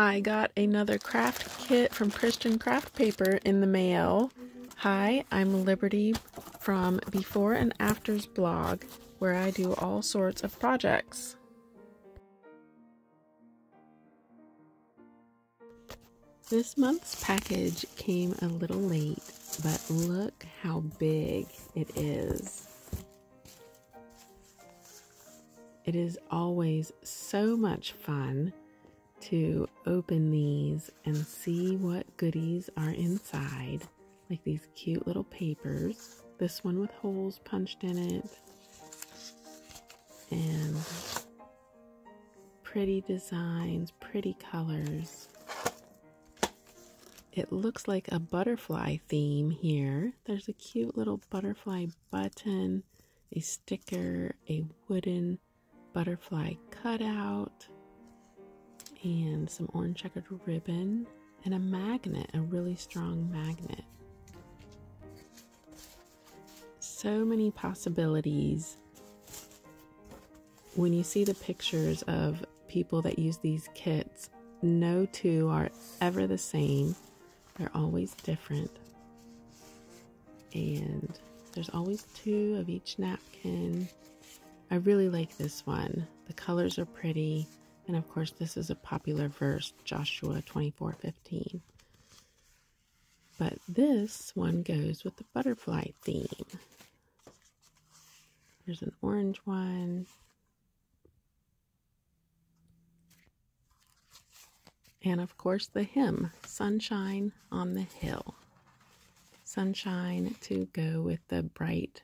I got another craft kit from Christian Craft Paper in the mail. Hi, I'm Liberty from Before and Afters blog, where I do all sorts of projects. This month's package came a little late, but look how big it is. It is always so much fun to open these and see what goodies are inside, like these cute little papers. This one with holes punched in it, and pretty designs, pretty colors. It looks like a butterfly theme here. There's a cute little butterfly button, a sticker, a wooden butterfly cutout, and some orange checkered ribbon, and a magnet, a really strong magnet. So many possibilities. When you see the pictures of people that use these kits, no two are ever the same. They're always different. And there's always two of each napkin I really like this one. The colors are pretty, and of course, this is a popular verse, Joshua 24:15. But this one goes with the butterfly theme. There's an orange one. And of course, the hymn, Sunshine on the Hill. Sunshine to go with the bright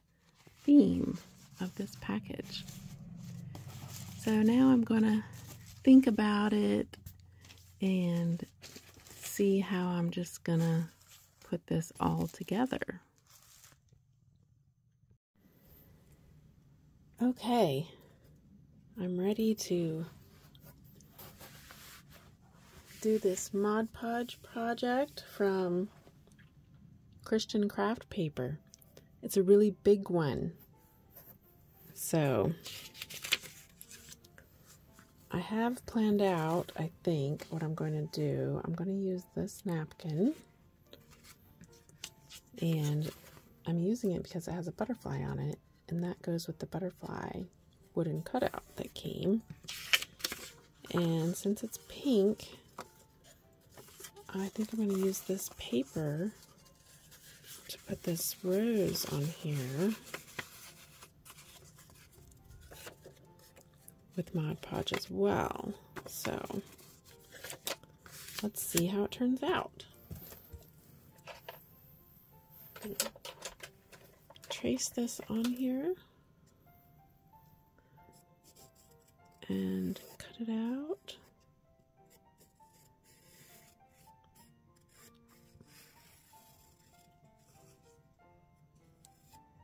theme of this package. So now I'm going to think about it and see how I'm just to put this all together. Okay, I'm ready to do this Mod Podge project from Christian Craft Paper. It's a really big one. So I have planned out, I think, what I'm going to do. I'm going to use this napkin and I'm using it because it has a butterfly on it and that goes with the butterfly wooden cutout that came. And since it's pink, I think I'm going to use this paper to put this rose on here. With Mod Podge as well. So let's see how it turns out. Trace this on here and cut it out.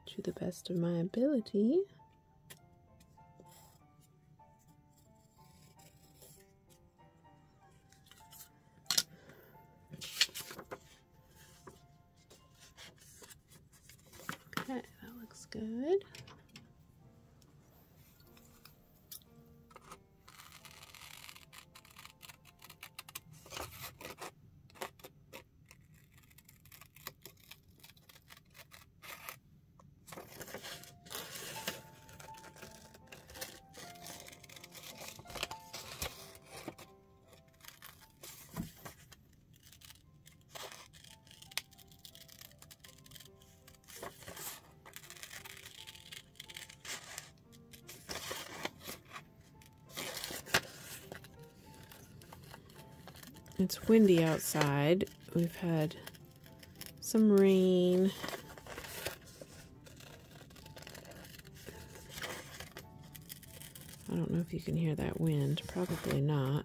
To the best of my ability. It's windy outside. We've had some rain. I don't know if you can hear that wind. Probably not.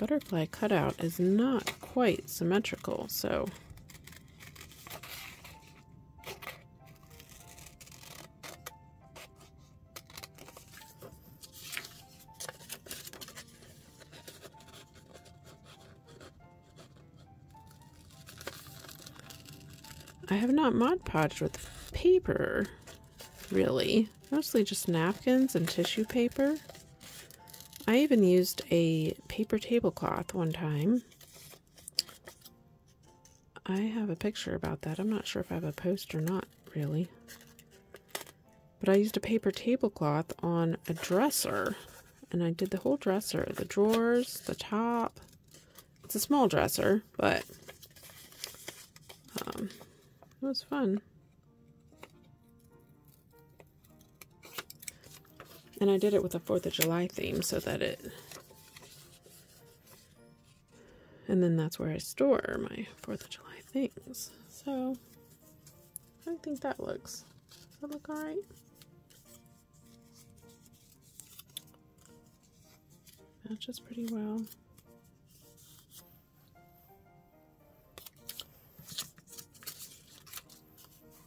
butterfly cutout is not quite symmetrical, so I have not Mod Podged with paper, really. Mostly just napkins and tissue paper. I even used a paper tablecloth one time. I have a picture about that. I'm not sure if I have a post or not, really. But I used a paper tablecloth on a dresser. And I did the whole dresser. The drawers, the top. It's a small dresser, but um, it was fun. And I did it with a 4th of July theme so that it... And then that's where I store my 4th of July things. So, I think that looks. Does that look alright? Matches pretty well.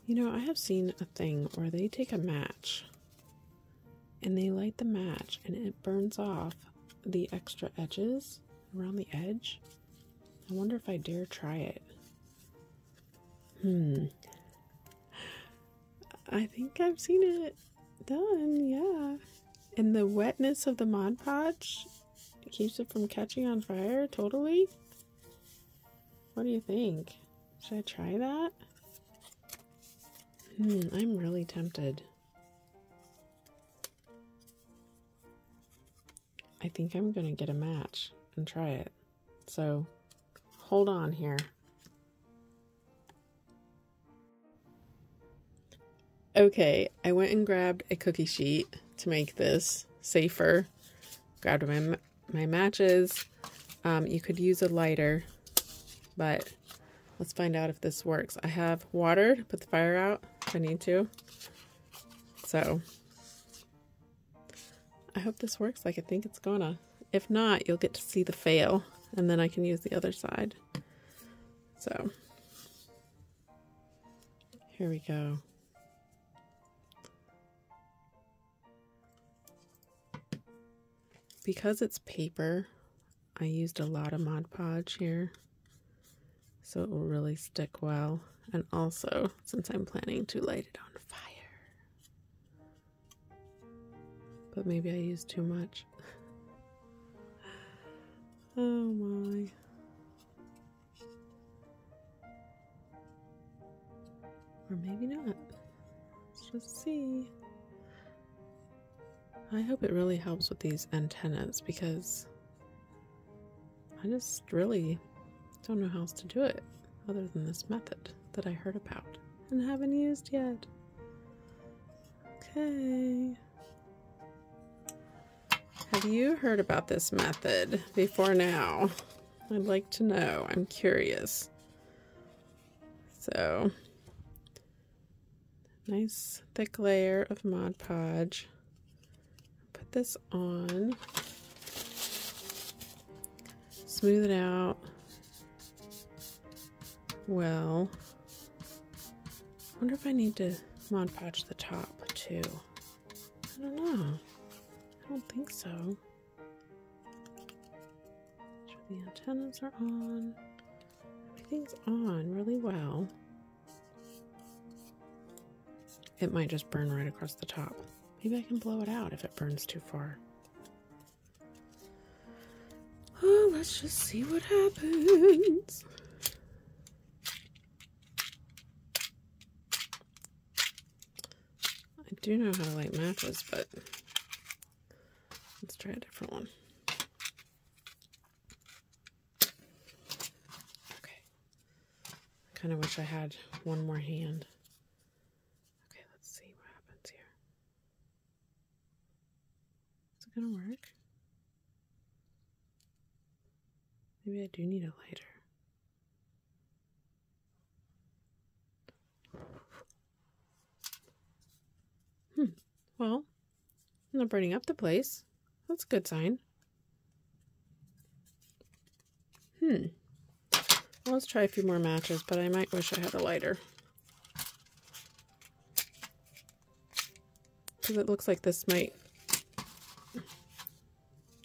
You know, I have seen a thing where they take a match and they light the match and it burns off the extra edges around the edge. I wonder if I dare try it. Hmm. I think I've seen it done, yeah. And the wetness of the Mod Podge keeps it from catching on fire totally. What do you think? Should I try that? Hmm, I'm really tempted. I think I'm going to get a match and try it. So hold on here. Okay, I went and grabbed a cookie sheet to make this safer. Grabbed my, my matches. Um, you could use a lighter, but let's find out if this works. I have water to put the fire out if I need to. So I hope this works like I think it's gonna. If not, you'll get to see the fail, and then I can use the other side. So, here we go. Because it's paper, I used a lot of Mod Podge here, so it will really stick well. And also, since I'm planning to light it on but maybe I used too much. oh my. Or maybe not. Let's just see. I hope it really helps with these antennas because I just really don't know how else to do it other than this method that I heard about and haven't used yet. Okay. Have you heard about this method before now? I'd like to know. I'm curious. So, nice thick layer of Mod Podge. Put this on. Smooth it out. Well, wonder if I need to Mod Podge the top too. I don't know. I don't think so. Sure the antennas are on. Everything's on really well. It might just burn right across the top. Maybe I can blow it out if it burns too far. Oh, let's just see what happens. I do know how to light matches, but Let's try a different one. Okay. I kind of wish I had one more hand. Okay, let's see what happens here. Is it going to work? Maybe I do need a lighter. Hmm. Well, I'm not burning up the place. That's a good sign. Hmm. Well, let's try a few more matches, but I might wish I had a lighter. Because it looks like this might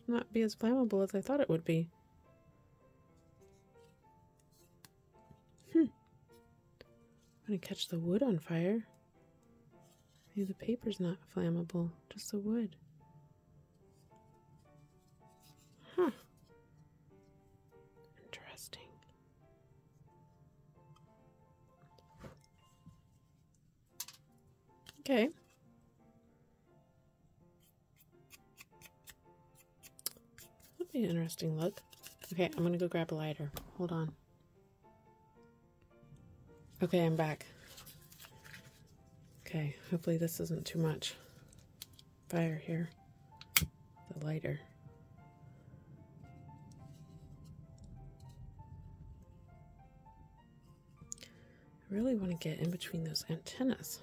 not be as flammable as I thought it would be. Hmm. going to catch the wood on fire. Maybe the paper's not flammable, just the wood. Okay. That'd be an interesting look. Okay, I'm gonna go grab a lighter. Hold on. Okay, I'm back. Okay, hopefully this isn't too much fire here. The lighter. I really want to get in between those antennas.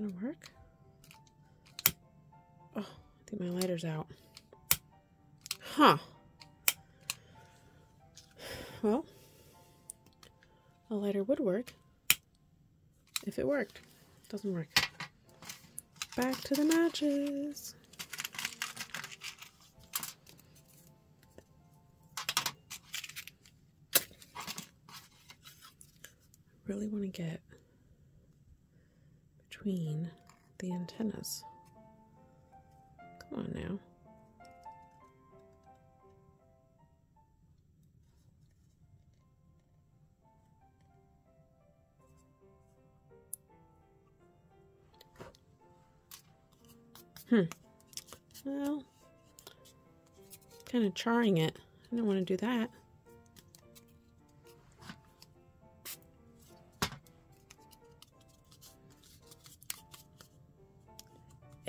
Gonna work? Oh, I think my lighter's out. Huh. Well, a lighter would work if it worked. Doesn't work. Back to the matches. Really want to get between the antennas. Come on now. Hmm. Well, kind of charring it. I don't want to do that.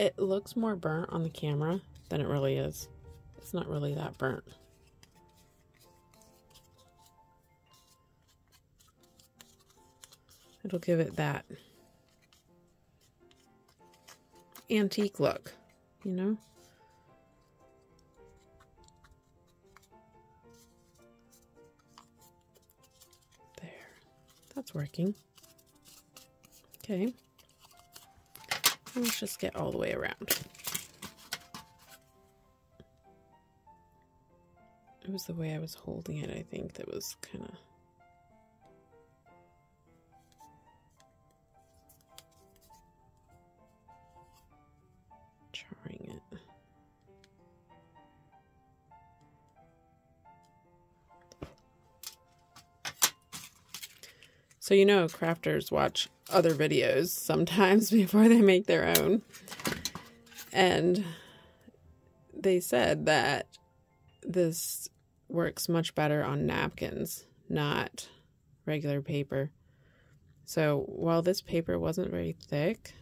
It looks more burnt on the camera than it really is. It's not really that burnt. It'll give it that antique look, you know? There. That's working. Okay. Let's just get all the way around. It was the way I was holding it, I think, that was kind of... So you know crafters watch other videos sometimes before they make their own. And they said that this works much better on napkins, not regular paper. So while this paper wasn't very thick,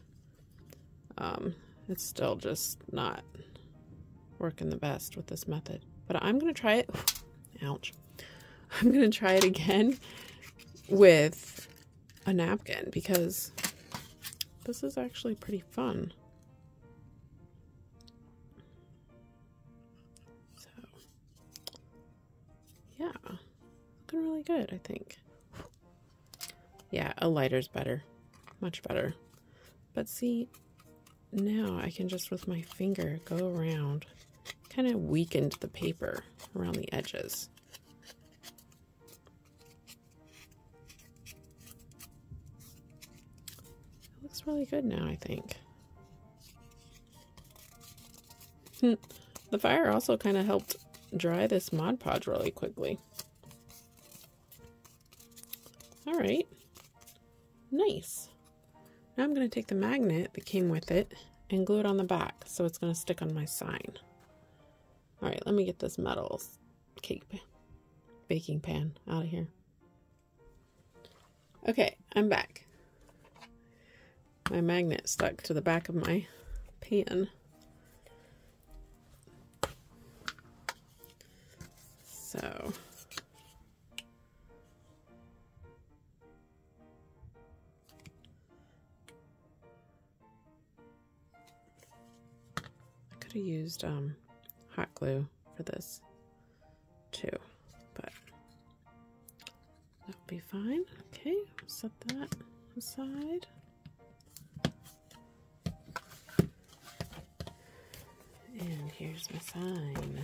um, it's still just not working the best with this method. But I'm going to try it. Ouch. I'm going to try it again with a napkin because this is actually pretty fun. So, yeah, looking really good, I think. Yeah, a lighter's better, much better. But see, now I can just with my finger go around, kind of weakened the paper around the edges. Looks really good now, I think. The fire also kind of helped dry this Mod Podge really quickly. All right, nice. Now I'm going to take the magnet that came with it and glue it on the back so it's going to stick on my sign. All right, let me get this metal cake baking pan out of here. Okay, I'm back. My magnet stuck to the back of my pan. So I could have used um, hot glue for this too, but that'll be fine. Okay, set that aside. here's my sign.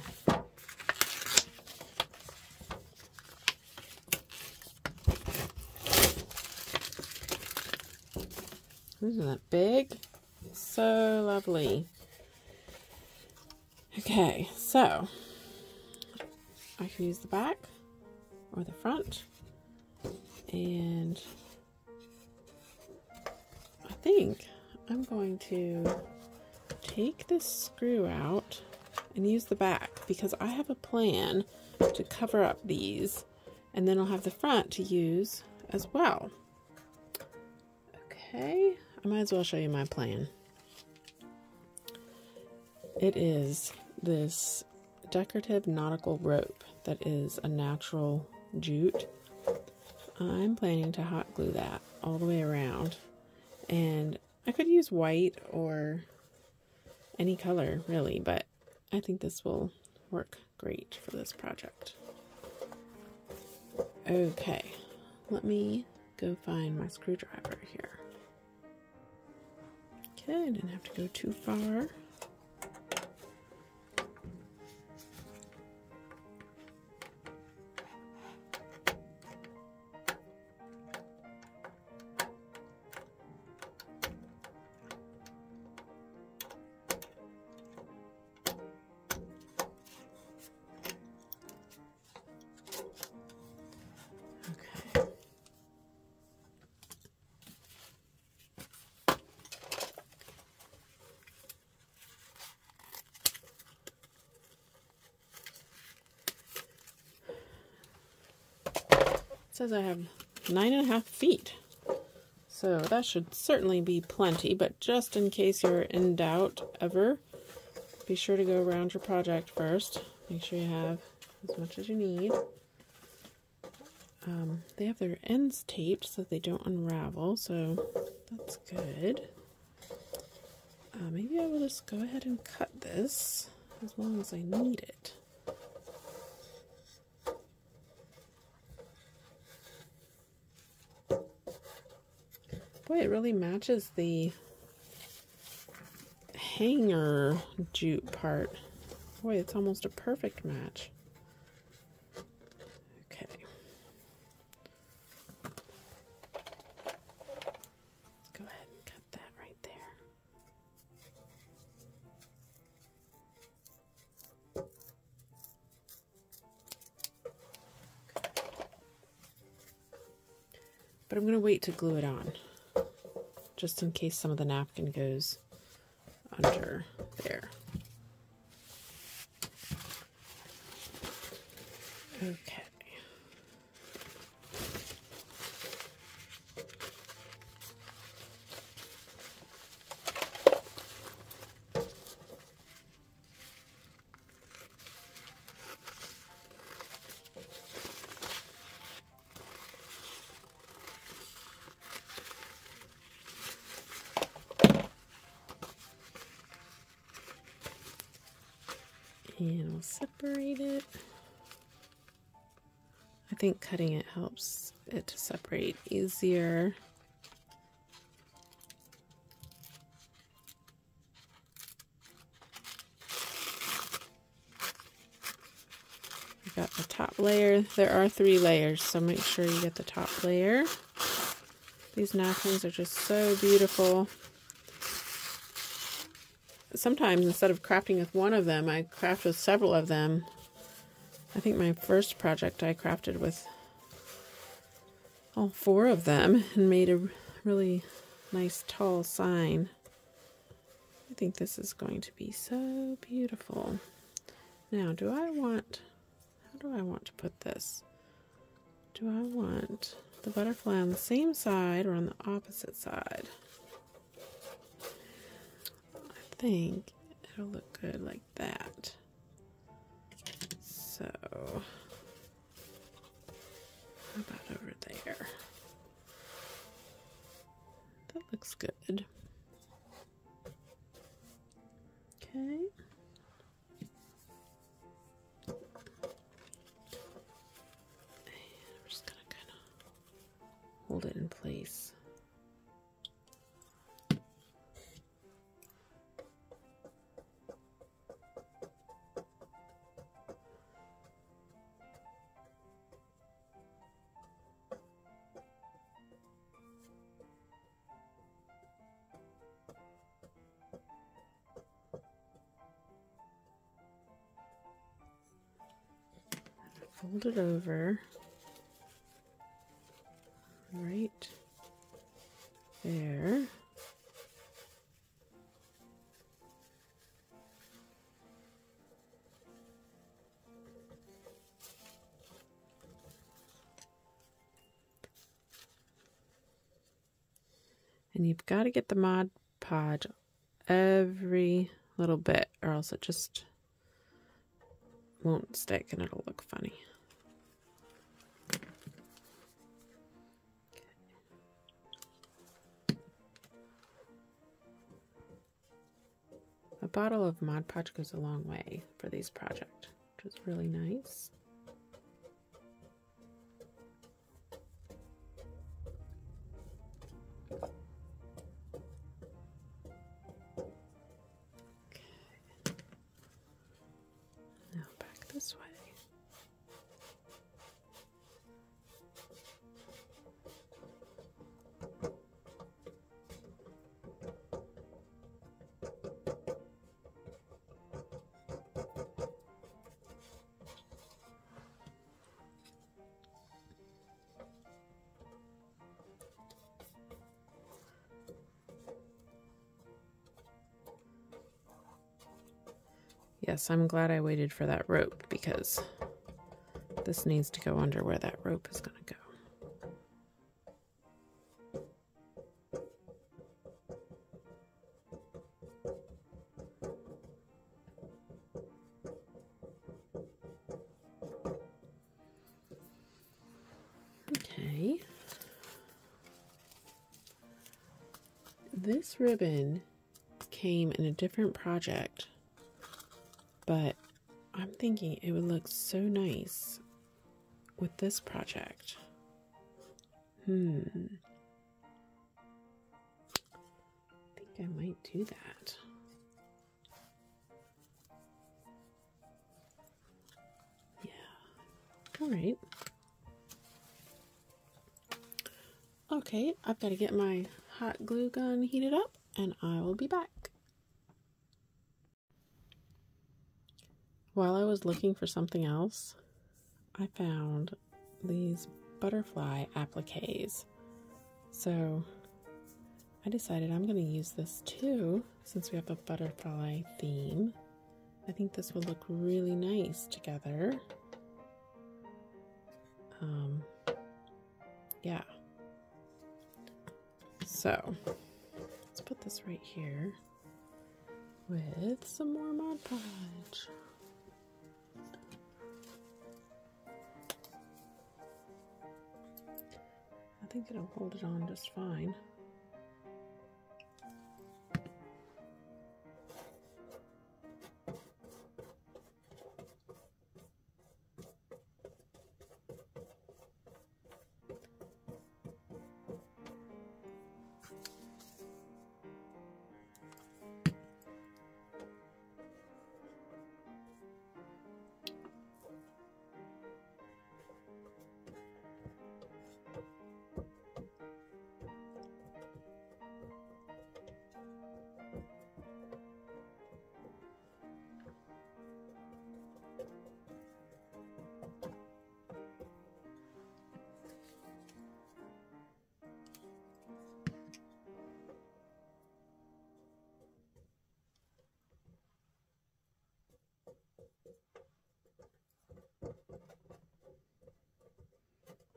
Isn't that big? So lovely. Okay, so I can use the back or the front and I think I'm going to take this screw out and use the back because I have a plan to cover up these and then I'll have the front to use as well. Okay, I might as well show you my plan. It is this decorative nautical rope that is a natural jute. I'm planning to hot glue that all the way around and I could use white or any color really but I think this will work great for this project. Okay, let me go find my screwdriver here. Okay, I didn't have to go too far. Says I have nine and a half feet. So that should certainly be plenty, but just in case you're in doubt ever, be sure to go around your project first. Make sure you have as much as you need. Um, they have their ends taped so they don't unravel, so that's good. Uh, maybe I will just go ahead and cut this as long as I need it. Boy, it really matches the hanger jute part. Boy, it's almost a perfect match. Okay. Let's go ahead and cut that right there. But I'm going to wait to glue it on just in case some of the napkin goes under there. Okay. And we'll separate it. I think cutting it helps it to separate easier. We got the top layer. There are three layers, so make sure you get the top layer. These napkins are just so beautiful sometimes instead of crafting with one of them, I craft with several of them. I think my first project I crafted with all four of them and made a really nice tall sign. I think this is going to be so beautiful. Now, do I want, how do I want to put this? Do I want the butterfly on the same side or on the opposite side? Think it'll look good like that. So, how about over there? That looks good. Okay. And we're just gonna kind of hold it in fold it over right there. And you've got to get the Mod Podge every little bit or else it just won't stick and it'll look funny. Bottle of Mod Podge goes a long way for these projects, which is really nice. I'm glad I waited for that rope because this needs to go under where that rope is going to go. Okay. This ribbon came in a different project but I'm thinking it would look so nice with this project. Hmm. I think I might do that. Yeah. All right. Okay, I've got to get my hot glue gun heated up and I will be back. While I was looking for something else, I found these butterfly appliques. So I decided I'm going to use this too since we have a butterfly theme. I think this will look really nice together. Um, yeah. So let's put this right here with some more Mod Podge. Think it'll hold it on just fine.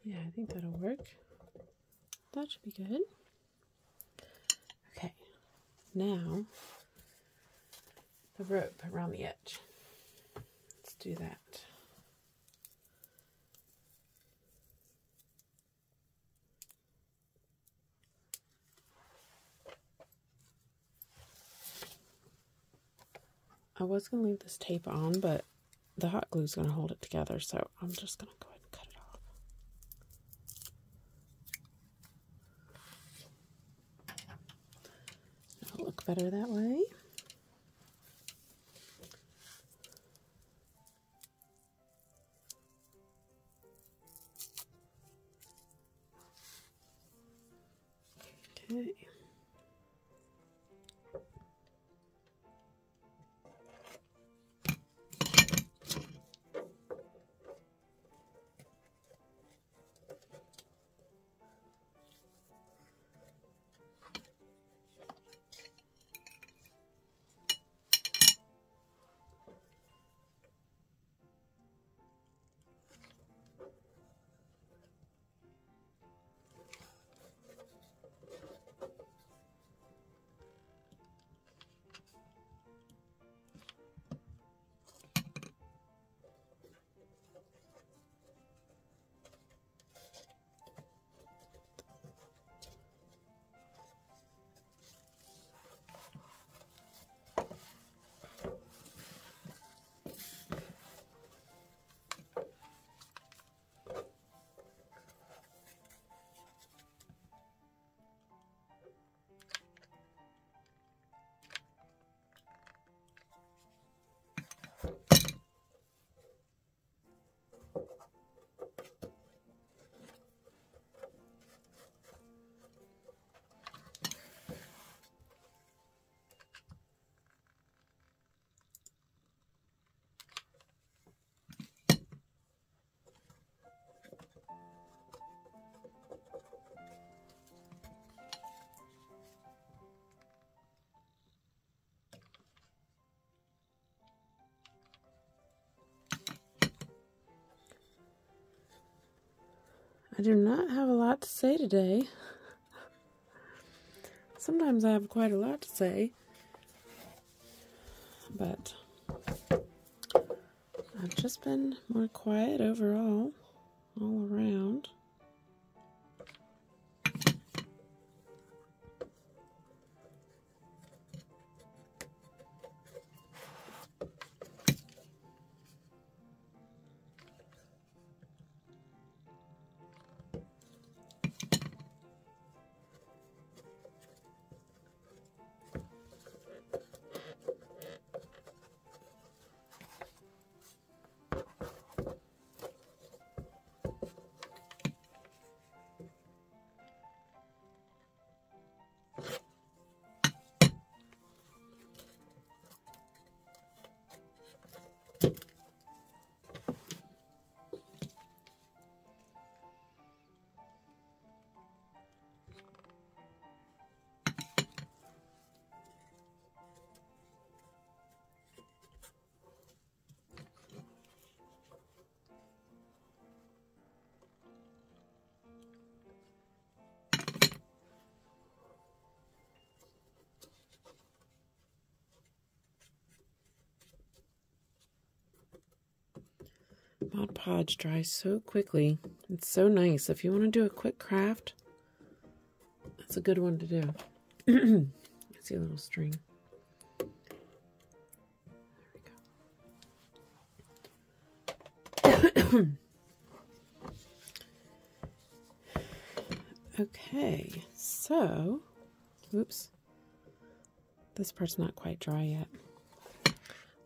Yeah, I think that'll work. That should be good. Okay, now the rope around the edge. Let's do that. I was going to leave this tape on, but the hot glue is going to hold it together, so I'm just going to go ahead and cut it off. It'll look better that way. I do not have a lot to say today. Sometimes I have quite a lot to say, but I've just been more quiet overall, all around. Mod Podge dries so quickly. It's so nice. If you want to do a quick craft, that's a good one to do. see a little string. There we go. okay, so, oops, this part's not quite dry yet.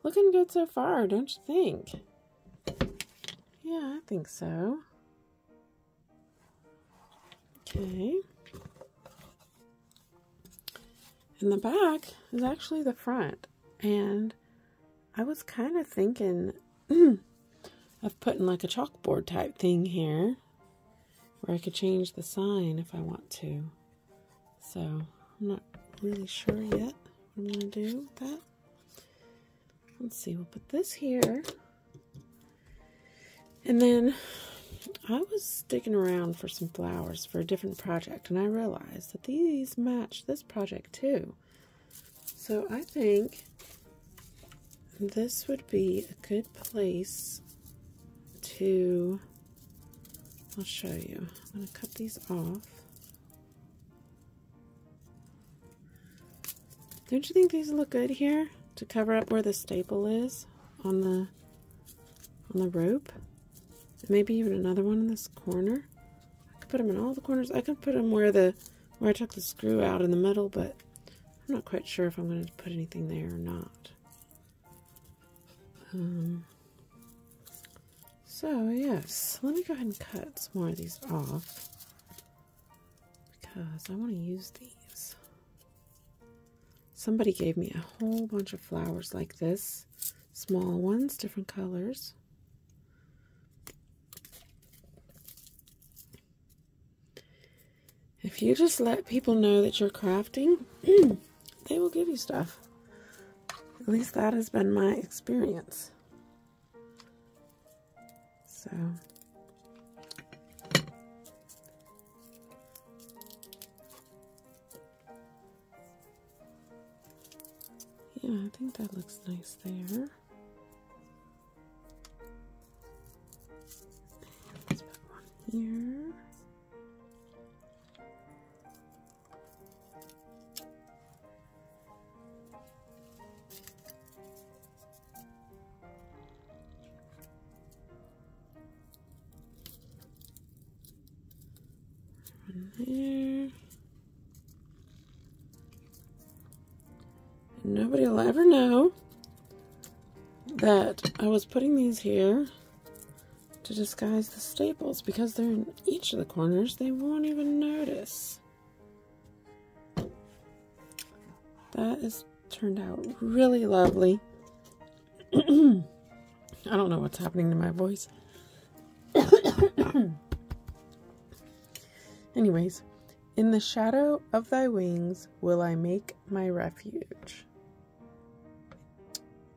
Looking good so far, don't you think? Yeah, I think so. Okay. And the back is actually the front. And I was kind of thinking of putting like a chalkboard type thing here where I could change the sign if I want to. So I'm not really sure yet what I'm going to do with that. Let's see, we'll put this here. And then I was digging around for some flowers for a different project, and I realized that these match this project too. So I think this would be a good place to, I'll show you. I'm going to cut these off. Don't you think these look good here to cover up where the staple is on the on the rope? Maybe even another one in this corner. I could put them in all the corners. I could put them where the where I took the screw out in the middle, but I'm not quite sure if I'm going to put anything there or not. Um, so, yes, let me go ahead and cut some more of these off because I want to use these. Somebody gave me a whole bunch of flowers like this, small ones, different colors. If you just let people know that you're crafting, they will give you stuff. At least that has been my experience. So. Yeah, I think that looks nice there. Let's put one here. Nobody will ever know that I was putting these here to disguise the staples because they're in each of the corners. They won't even notice. That has turned out really lovely. I don't know what's happening to my voice. Anyways, in the shadow of thy wings will I make my refuge.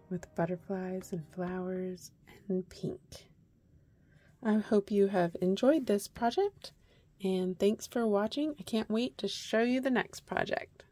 With butterflies and flowers and pink. I hope you have enjoyed this project and thanks for watching. I can't wait to show you the next project.